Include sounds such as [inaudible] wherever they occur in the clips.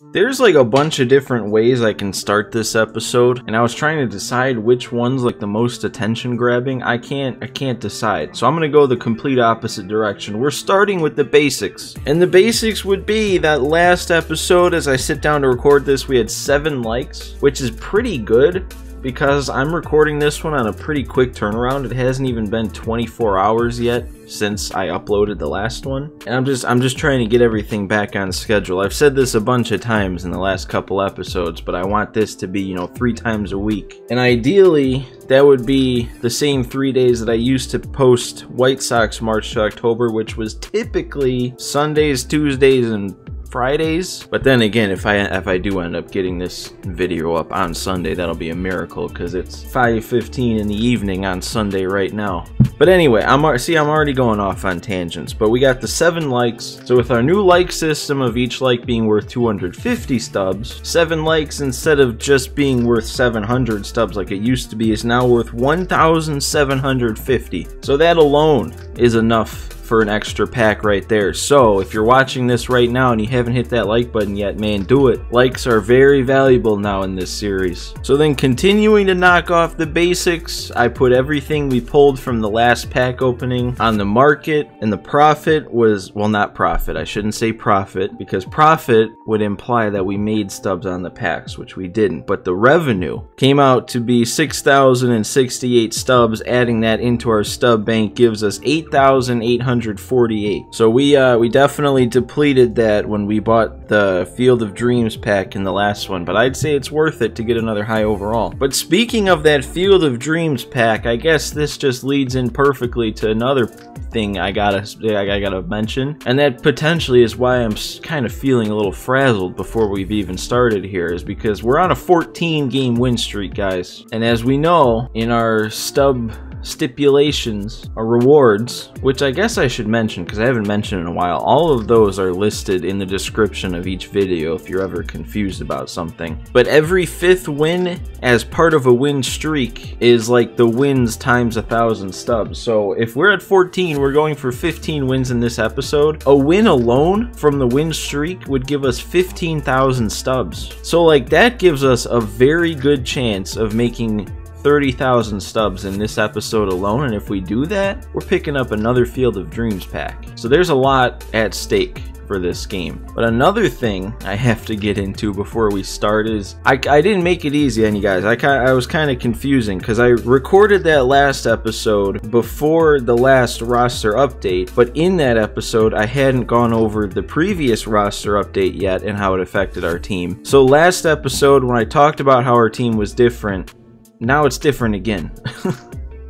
There's like a bunch of different ways I can start this episode, and I was trying to decide which one's like the most attention grabbing. I can't I can't decide. So I'm gonna go the complete opposite direction. We're starting with the basics. And the basics would be that last episode as I sit down to record this, we had seven likes, which is pretty good because I'm recording this one on a pretty quick turnaround. It hasn't even been 24 hours yet since I uploaded the last one. And I'm just I'm just trying to get everything back on schedule. I've said this a bunch of times in the last couple episodes, but I want this to be, you know, 3 times a week. And ideally, that would be the same 3 days that I used to post White Sox March to October, which was typically Sundays, Tuesdays, and Fridays. But then again, if I if I do end up getting this video up on Sunday, that'll be a miracle because it's 5:15 in the evening on Sunday right now. But anyway, I'm see I'm already going off on tangents. But we got the seven likes. So with our new like system of each like being worth 250 stubs, seven likes instead of just being worth 700 stubs like it used to be is now worth 1,750. So that alone is enough for an extra pack right there. So if you're watching this right now and you haven't hit that like button yet, man, do it. Likes are very valuable now in this series. So then continuing to knock off the basics, I put everything we pulled from the last pack opening on the market and the profit was, well not profit, I shouldn't say profit because profit would imply that we made stubs on the packs, which we didn't. But the revenue came out to be 6,068 stubs. Adding that into our stub bank gives us 8,800 148. So we uh, we definitely depleted that when we bought the Field of Dreams pack in the last one, but I'd say it's worth it to get another high overall. But speaking of that Field of Dreams pack, I guess this just leads in perfectly to another thing I gotta I gotta mention, and that potentially is why I'm kind of feeling a little frazzled before we've even started here, is because we're on a 14 game win streak, guys, and as we know in our stub stipulations or rewards, which I guess I should mention because I haven't mentioned in a while. All of those are listed in the description of each video if you're ever confused about something. But every fifth win as part of a win streak is like the wins times a thousand stubs. So if we're at 14, we're going for 15 wins in this episode. A win alone from the win streak would give us 15,000 stubs. So like that gives us a very good chance of making 30,000 stubs in this episode alone, and if we do that, we're picking up another Field of Dreams pack. So there's a lot at stake for this game. But another thing I have to get into before we start is I, I didn't make it easy on you guys. I, I was kind of confusing because I recorded that last episode before the last roster update, but in that episode I hadn't gone over the previous roster update yet and how it affected our team. So last episode when I talked about how our team was different, now it's different again. [laughs]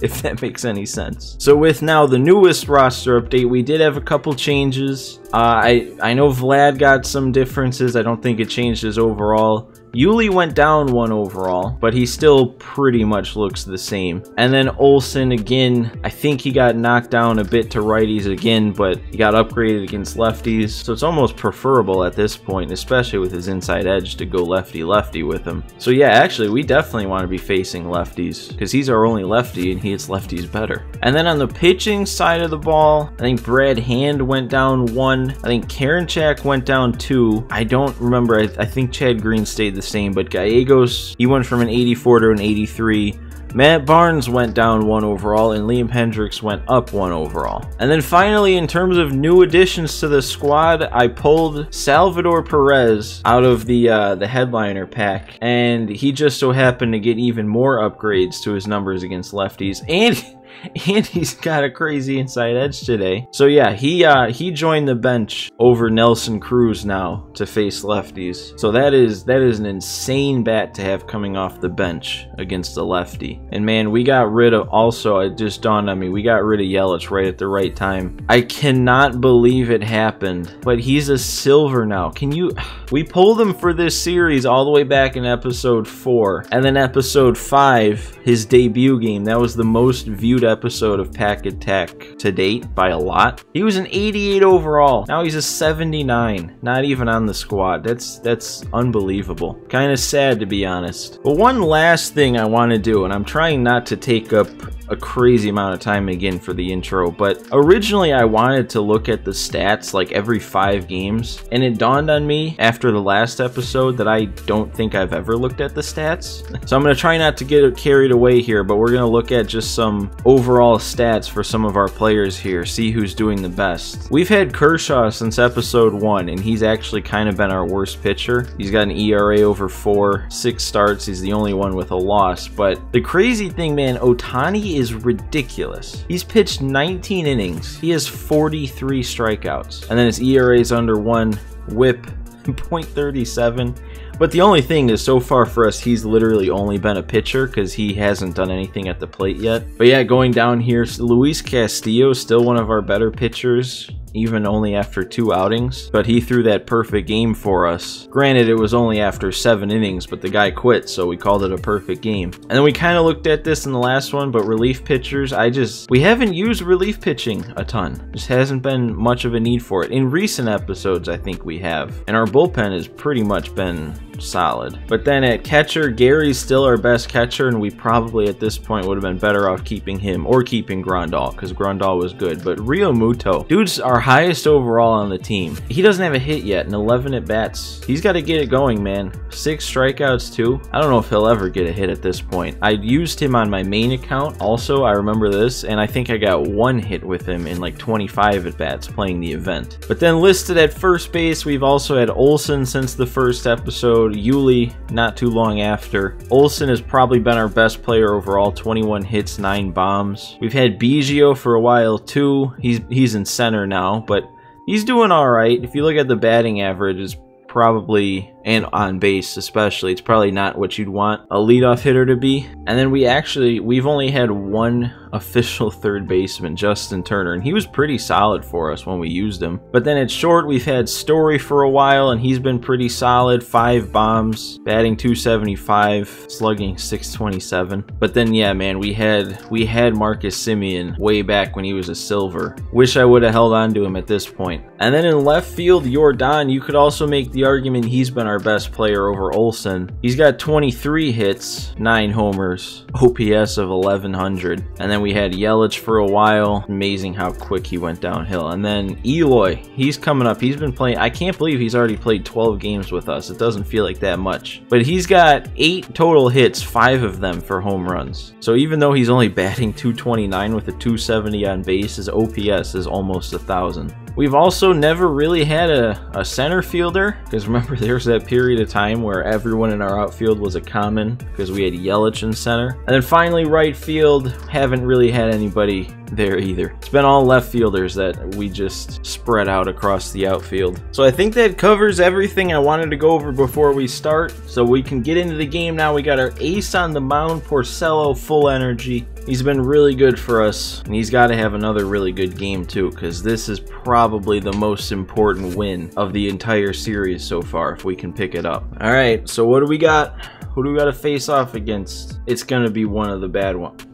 if that makes any sense. So with now the newest roster update, we did have a couple changes. Uh, I, I know Vlad got some differences. I don't think it changed his overall. Yuli went down one overall, but he still pretty much looks the same. And then Olson again, I think he got knocked down a bit to righties again, but he got upgraded against lefties. So it's almost preferable at this point, especially with his inside edge to go lefty-lefty with him. So yeah, actually, we definitely want to be facing lefties because he's our only lefty and he hits lefties better. And then on the pitching side of the ball, I think Brad Hand went down one. I think Karinchak went down two. I don't remember. I, I think Chad Green stayed the same, but Gallegos, he went from an 84 to an 83. Matt Barnes went down one overall, and Liam Hendriks went up one overall. And then finally, in terms of new additions to the squad, I pulled Salvador Perez out of the uh, the headliner pack, and he just so happened to get even more upgrades to his numbers against lefties, and [laughs] [laughs] and he's got a crazy inside edge today. So yeah, he uh, he joined the bench over Nelson Cruz now to face lefties. So that is that is an insane bat to have coming off the bench against the lefty. And man, we got rid of also it just dawned on me we got rid of Yelich right at the right time. I cannot believe it happened, but he's a silver now. Can you? We pulled him for this series all the way back in episode four, and then episode five, his debut game. That was the most viewed episode of Pack Attack to date by a lot. He was an 88 overall. Now he's a 79. Not even on the squad. That's that's unbelievable. Kind of sad to be honest. But one last thing I want to do, and I'm trying not to take up a crazy amount of time again for the intro, but originally I wanted to look at the stats like every five games, and it dawned on me after the last episode that I don't think I've ever looked at the stats. So I'm going to try not to get carried away here, but we're going to look at just some overall stats for some of our players here, see who's doing the best. We've had Kershaw since episode one, and he's actually kind of been our worst pitcher. He's got an ERA over four, six starts. He's the only one with a loss, but the crazy thing, man, Ohtani is ridiculous. He's pitched 19 innings. He has 43 strikeouts. And then his ERA is under one, whip [laughs] 0.37. But the only thing is, so far for us, he's literally only been a pitcher because he hasn't done anything at the plate yet. But yeah, going down here, Luis Castillo is still one of our better pitchers even only after two outings, but he threw that perfect game for us. Granted, it was only after seven innings, but the guy quit, so we called it a perfect game. And then we kind of looked at this in the last one, but relief pitchers, I just, we haven't used relief pitching a ton. Just hasn't been much of a need for it. In recent episodes, I think we have. And our bullpen has pretty much been solid. But then at catcher, Gary's still our best catcher, and we probably at this point would have been better off keeping him or keeping Grandal, because Grandal was good. But Realmuto, dude's our highest overall on the team. He doesn't have a hit yet, and 11 at bats. He's got to get it going, man. Six strikeouts too. I don't know if he'll ever get a hit at this point. I used him on my main account also, I remember this, and I think I got one hit with him in like 25 at bats playing the event. But then listed at first base, we've also had Olson since the first episode, Yuli not too long after. Olson has probably been our best player overall, 21 hits, 9 bombs. We've had Biggio for a while too. He's he's in center now, but he's doing alright. If you look at the batting average, it's probably and on base especially it's probably not what you'd want a leadoff hitter to be. And then we actually we've only had one [laughs] official third baseman Justin Turner and he was pretty solid for us when we used him. But then at short we've had Story for a while and he's been pretty solid. Five bombs batting 275 slugging 627 but then yeah man we had we had Marcus Semien way back when he was a silver. Wish I would have held on to him at this point. and then in left field Yordan you could also make the argument he's been our best player over Olson. He's got 23 hits, 9 homers, OPS of 1100. And then we had Yelich for a while. Amazing how quick he went downhill. And then Eloy, he's coming up. He's been playing, I can't believe he's already played 12 games with us. It doesn't feel like that much. But he's got 8 total hits, 5 of them for home runs. So even though he's only [laughs] batting 229 with a 270 on base, his OPS is almost a 1,000. We've also never really had a, a center fielder, because remember [laughs] there's that period of time where everyone in our outfield was a common, because we had Yelich in center. And then finally right field, haven't really had anybody there either. It's been all left fielders that we just spread out across the outfield. So I think that covers everything I wanted to go over before we start. So we can get into the game now. We got our ace on the mound, Porcello, full energy. He's been really good for us, and he's got to have another really good game too, because this is probably the most important win of the entire series so far, if we can pick it up. All right, so what do we got? Who do we got to face off against? It's going to be one of the bad ones.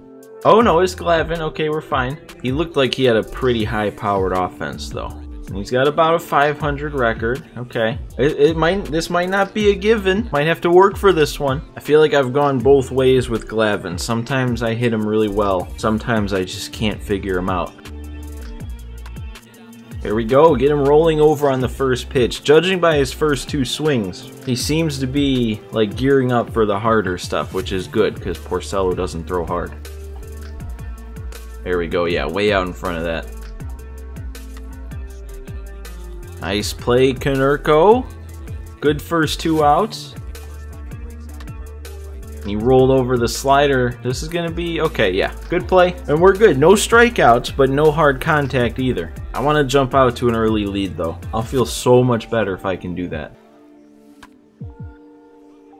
Oh no, it's Glavine. Okay, we're fine. He looked like he had a pretty high-powered offense, though. He's got about a 500 record. Okay. It, it, might this might not be a given. Might have to work for this one. I feel like I've gone both ways with Glavine. Sometimes I hit him really well. Sometimes I just can't figure him out. Here we go. Get him rolling over on the first pitch. Judging by his first two swings, he seems to be like gearing up for the harder stuff, which is good because Porcello doesn't throw hard. There we go. Yeah, way out in front of that. Nice play, Konerko. Good first two outs. He rolled over the slider. This is going to be okay. Yeah, good play. And we're good. No strikeouts, but no hard contact either. I want to jump out to an early lead, though. I'll feel so much better if I can do that.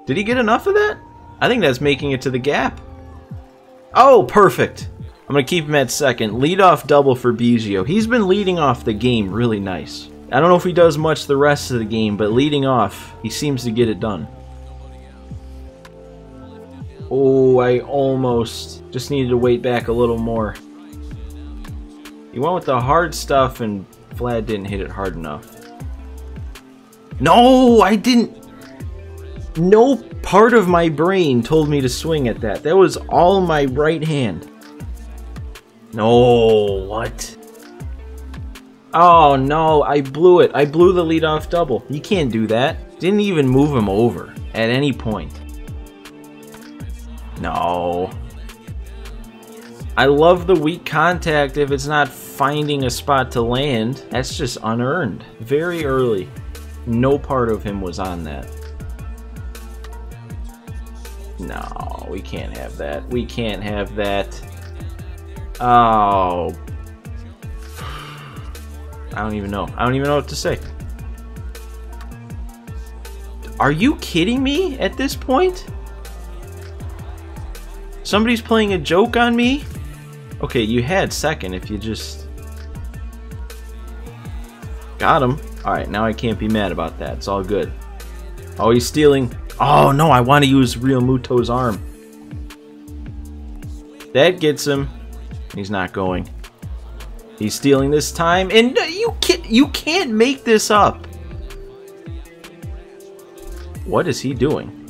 Did he get enough of that? I think that's making it to the gap. Oh, perfect. I'm going to keep him at second. Lead off double for Biggio. He's been leading off the game really nice. I don't know if he does much the rest of the game, but leading off, he seems to get it done. Oh, I almost just needed to wait back a little more. He went with the hard stuff and Vlad didn't hit it hard enough. No, I didn't. No part of my brain told me to swing at that. That was all my right hand. No, what? Oh no, I blew it. I blew the leadoff double. You can't do that. Didn't even move him over at any point. No. I love the weak contact if it's not finding a spot to land. That's just unearned. Very early. No part of him was on that. No, we can't have that. We can't have that. Oh. I don't even know. I don't even know what to say. Are you kidding me at this point? Somebody's playing a joke on me? Okay, you had second if you just... Got him. Alright, now I can't be mad about that. It's all good. Oh, he's stealing. Oh, no, I want to use Realmuto's arm. That gets him. He's not going. He's stealing this time, and you can't, you can't make this up. What is he doing?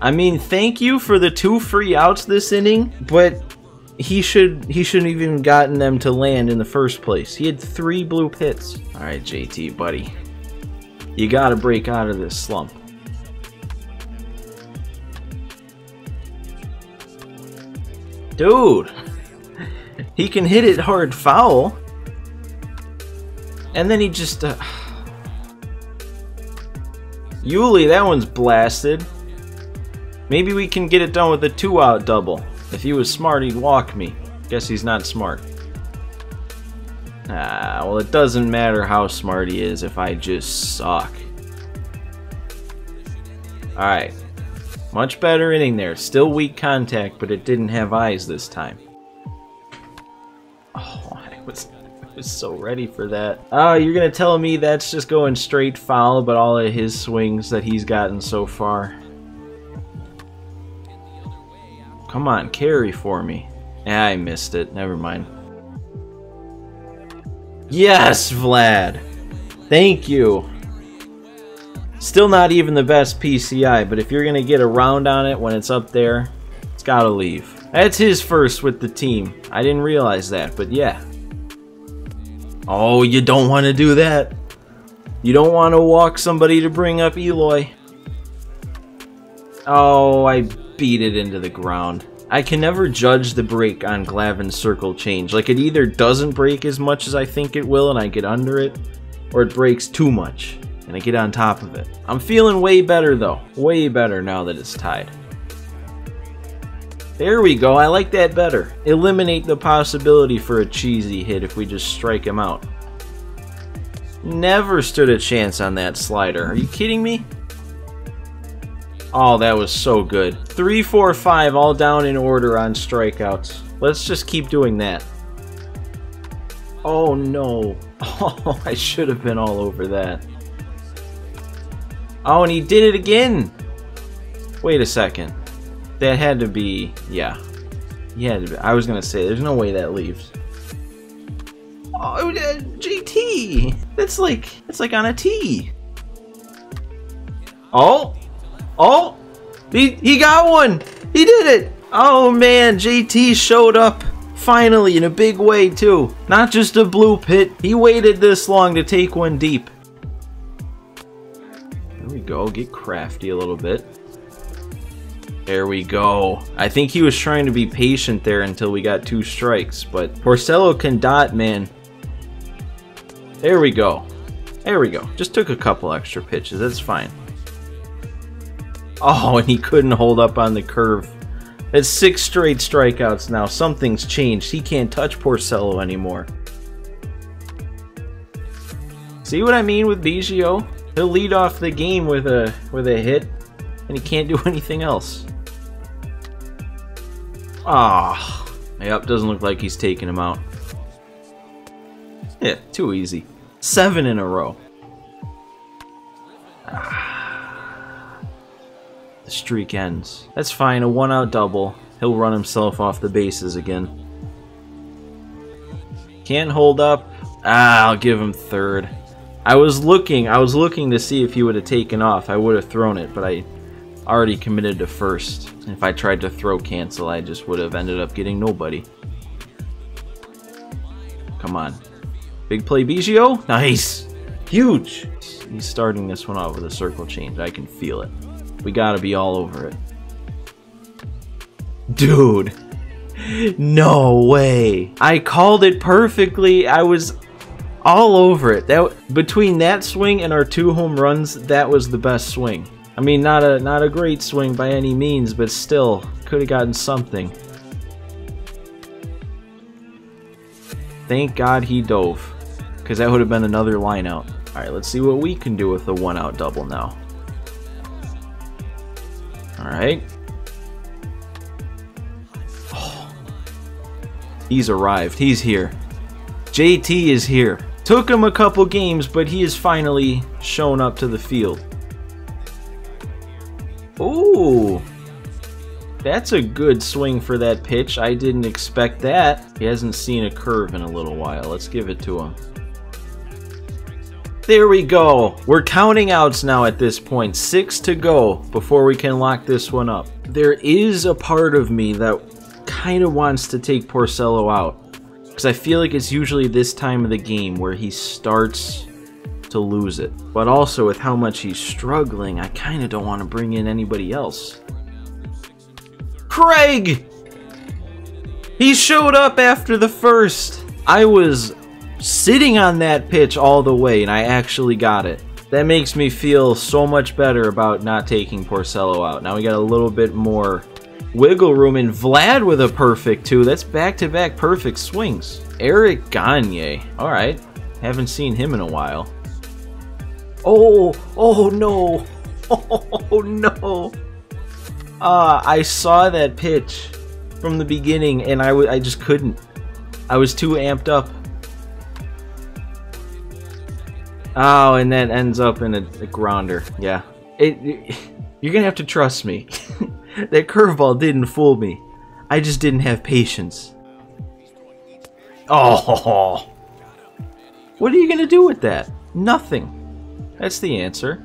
I mean, thank you for the two free outs this inning, but he should he shouldn't even gotten them to land in the first place. He had three bloop hits. All right, JT, buddy, you got to break out of this slump. Dude, he can hit it hard foul, and then he just. Uh... Yuli, that one's blasted. Maybe we can get it done with a two-out double. If he was smart, he'd walk me. Guess he's not smart. Ah, well it doesn't matter how smart he is if I just suck. Alright. Much better inning there. Still weak contact, but it didn't have eyes this time. Oh, [laughs] I was, I was so ready for that. Oh, you're gonna tell me that's just going straight foul, but all of his swings that he's gotten so far. Come on, carry for me. I missed it. Never mind. Yes, Vlad! Thank you! Still not even the best PCI, but if you're going to get around on it when it's up there, it's got to leave. That's his first with the team. I didn't realize that, but yeah. Oh, you don't want to do that. You don't want to walk somebody to bring up Eloy. Oh, I beat it into the ground. I can never judge the break on Glavine's circle change. Like, it either doesn't break as much as I think it will and I get under it, or it breaks too much and I get on top of it. I'm feeling way better, though. Way better now that it's tied. There we go, I like that better. Eliminate the possibility for a cheesy hit if we just strike him out. Never stood a chance on that slider. Are you kidding me? Oh, that was so good. Three, four, five, all down in order on strikeouts. Let's just keep doing that. Oh, no. [laughs] Oh, I should have been all over that. Oh, and he did it again! Wait a second. That had to be... Yeah. Be. I was gonna say, there's no way that leaves. Oh, uh, JT! That's like... That's like on a T. Oh! Oh! He, he got one! He did it! Oh man, JT showed up finally in a big way too. Not just a bloop hit, he waited this long to take one deep. Go, get crafty a little bit. There we go. I think he was trying to be patient there until we got two strikes, but Porcello can dot, man. There we go. There we go. Just took a couple extra pitches, that's fine. Oh, and he couldn't hold up on the curve. That's six straight strikeouts now. Something's changed. He can't touch Porcello anymore. See what I mean with Biggio? He'll lead off the game with a with a hit, and he can't do [laughs] anything else. Ah, oh, yep, doesn't look like he's taking him out. Yeah, too easy. Seven in a row. Ah. The streak ends. That's fine, a one out double. He'll run himself off the bases again. Can't hold up. Ah, I'll give him third. I was looking, I was looking to see if he would have taken off. I would have thrown it, but I already committed to first. If I tried to throw cancel, I just would have ended up getting nobody. Come on. Big play Biggio. Nice. Huge. He's starting this one off with a circle change. I can feel it. We gotta be all over it. Dude. [laughs] No way. I called it perfectly. I was all over it. That between that swing and our two home runs, that was the best swing. I mean, not a not a great swing by any means, but still could have gotten something. Thank God he dove, because that would have been another line out. All right, let's see what we can do with the one out double now. All right. Oh. He's arrived. He's here. JT is here. Took him a couple games, but he has finally shown up to the field. Ooh. That's a good swing for that pitch. I didn't expect that. He hasn't seen a curve in a little while. Let's give it to him. There we go. We're counting outs now at this point. Six to go before we can lock this one up. There is a part of me that kind of wants to take Porcello out. Because I feel like it's usually this time of the game where he starts to lose it. But also with how much he's struggling, I kind of don't want to bring in anybody else. Craig! He showed up after the first. I was sitting on that pitch all the way and I actually got it. That makes me feel so much better about not taking Porcello out. Now we got a little bit more wiggle room, and Vlad with a perfect two. That's back-to-back -back perfect swings. Eric Gagne. All right, haven't seen him in a while. Oh, oh no, [laughs] oh no. Uh, I saw that pitch from the beginning, and I, I just couldn't. I was too amped up. Oh, and that ends up in a, a grounder. Yeah. It, it, [laughs] you're gonna have to trust me. [laughs] that curveball didn't fool me. I just didn't have patience. Oh! What are you gonna do with that? Nothing. That's the answer.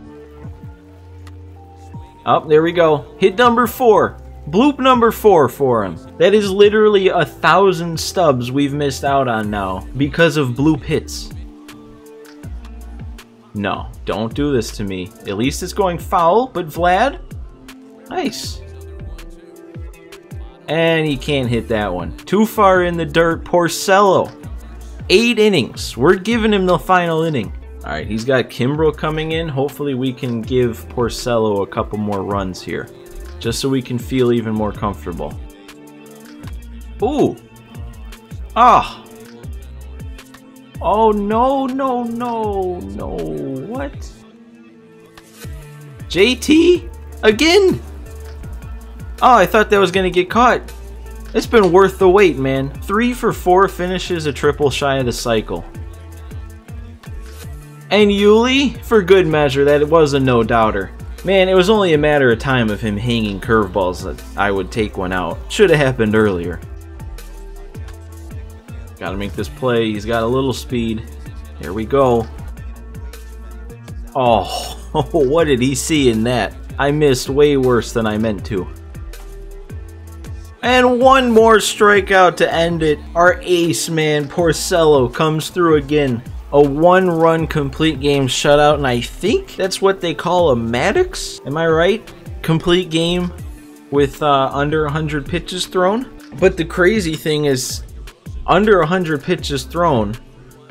Oh, there we go. Hit number four. Bloop number four for him. That is literally a thousand stubs we've missed out on now because of bloop hits. No, don't do this to me. At least it's going foul, but Vlad? Nice. And he can't hit that one. Too far in the dirt. Porcello. Eight innings. We're giving him the final inning. Alright, he's got Kimbrel coming in. Hopefully we can give Porcello a couple more runs here. Just so we can feel even more comfortable. Ooh. Ah. Oh, no, no, no, no. What? JT? Again? Oh, I thought that was going to get caught. It's been worth the wait, man. Three for four finishes a triple shy of the cycle. And Yuli, for good measure, that was a no-doubter. Man, it was only a matter of time of him hanging curveballs that I would take one out. Should have happened earlier. Gotta make this play. He's got a little speed. Here we go. Oh, [laughs] what did he see in that? I missed way worse than I meant to. And one more strikeout to end it. Our ace man, Porcello, comes through again. A one-run complete game shutout, and I think that's what they call a Maddux. Am I right? Complete game with uh, under 100 pitches thrown. But the crazy thing is, under 100 pitches thrown,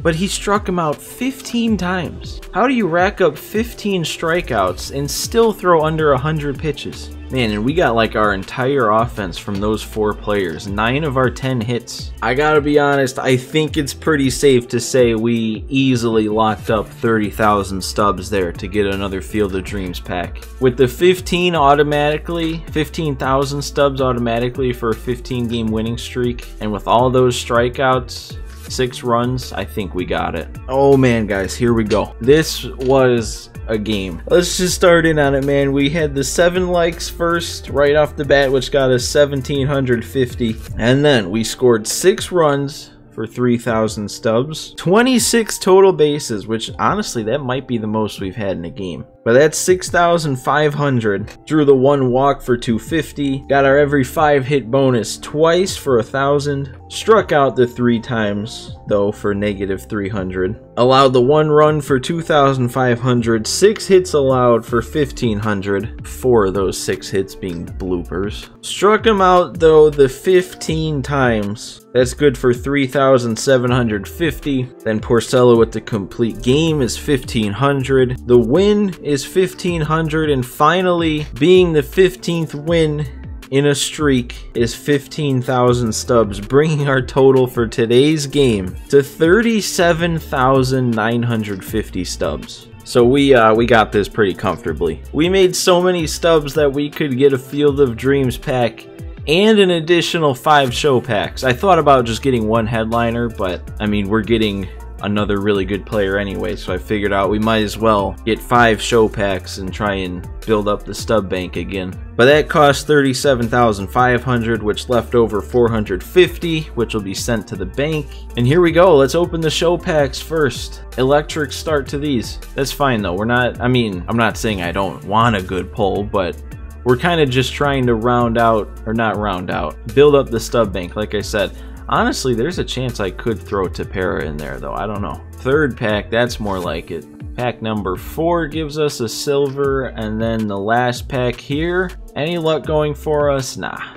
but he struck him out 15 times. How do you rack up 15 strikeouts and still throw under 100 pitches? Man, and we got like our entire offense from those four players. Nine of our 10 hits. I gotta be honest, I think it's pretty safe to say we easily locked up 30,000 stubs there to get another Field of Dreams pack. With the 15 automatically, 15,000 stubs automatically for a 15 game winning streak, and with all those strikeouts, six runs, I think we got it. Oh man, guys, here we go. This was a game. Let's just start in on it, man. We had the seven likes first, right off the bat, which got us 1,750. And then we scored six runs for 3,000 stubs. 26 total bases, which honestly, that might be the most we've had in a game. But that's 6,500. Drew the one walk for 250. Got our every five hit bonus twice for a thousand. Struck out the three times, though, for negative 300. Allowed the one run for 2,500. Six hits allowed for 1,500. Four of those six hits being bloopers. Struck him out, though, the 15 times. That's good for 3,750. Then Porcello with the complete game is 1,500. The win is 1,500. And finally, being the 15th win in a streak is 15,000 stubs, bringing our total for today's game to 37,950 stubs. So we uh, we got this pretty comfortably. We made so many stubs that we could get a Field of Dreams pack and an additional five show packs. I thought about just getting one headliner, but I mean, we're getting another really good player anyway, so I figured out we might as well get five show packs and try and build up the stub bank again. But that cost 37,500, which left over 450, which will be sent to the bank. And here we go, let's open the show packs first. Electric start to these. That's fine though, we're not, I mean, I'm not saying I don't want a good pull, but we're kind of just trying to round out, or not round out, build up the stub bank, like I said. Honestly, there's a chance I could throw Tapera in there, though. I don't know. Third pack, that's more like it. Pack number four gives us a silver, and then the last pack here. Any luck going for us? Nah.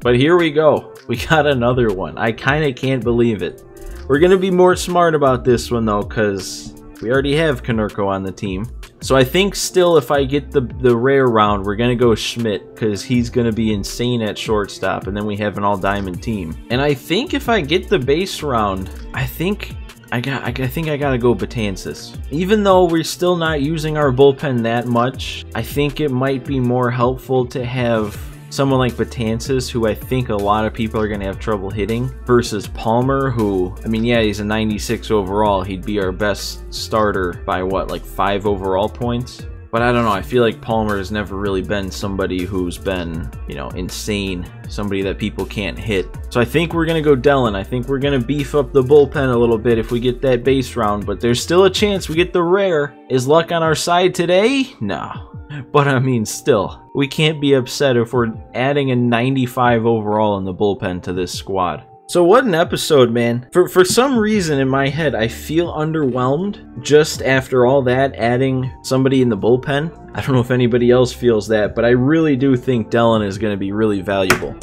But here we go. We got another one. I kind of can't believe it. We're going to be more smart about this one, though, because we already have Konerko on the team. So I think still if I get the, the rare round, we're going to go Schmidt because he's going to be insane at shortstop and then we have an all diamond team. And I think if I get the base round, I think I got I think I got to go Betances. Even though we're still not using our bullpen that much, I think it might be more helpful to have someone like Betances, who I think a lot of people are going to have trouble hitting, versus Palmer, who, I mean, yeah, he's a 96 overall. He'd be our best starter by what, like five overall points? But I don't know, I feel like Palmer has never really been somebody who's been, you know, insane. Somebody that people can't hit. So I think we're going to go Dellin. I think we're going to beef up the bullpen a little bit if we get that base round. But there's still a chance we get the rare. Is luck on our side today? No. [laughs] But I mean, still, we can't be upset if we're adding a 95 overall in the bullpen to this squad. So what an episode, man. For for some reason in my head, I feel underwhelmed just after all that adding somebody in the bullpen. I don't know if anybody else feels that, but I really do think Dellin is going to be really valuable.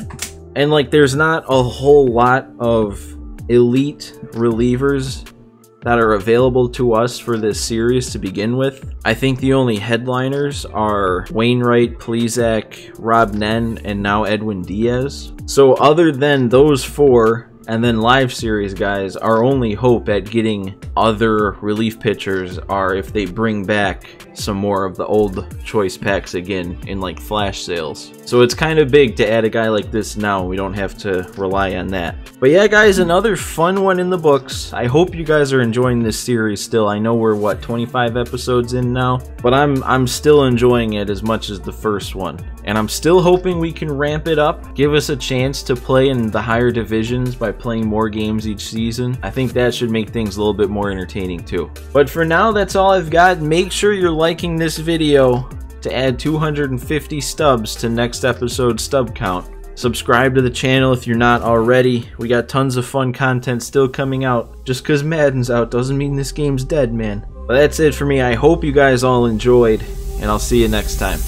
And like there's not a whole lot of elite relievers that are available to us for this series to begin with. I think the only headliners are Wainwright, Plesac, Rob Nen, and now Edwin Diaz. So other than those four, and then live series guys, our only hope at getting other relief pitchers are if they bring back some more of the old choice packs again in like flash sales. So it's kind of big to add a guy like this now. We don't have to rely on that. But yeah, guys, another fun one in the books. I hope you guys are enjoying this series still. I know we're what 25 episodes in now, but I'm I'm still enjoying it as much as the first one. And I'm still hoping we can ramp it up, give us a chance to play in the higher divisions by playing more games each season. I think that should make things a little bit more entertaining too. But for now, that's all I've got. Make sure you're liking this video to add 250 stubs to next episode stub count. Subscribe to the channel if you're not already. We got tons of fun content still coming out. Just because Madden's out doesn't mean this game's dead, man. But that's it for me. I hope you guys all enjoyed, and I'll see you next time.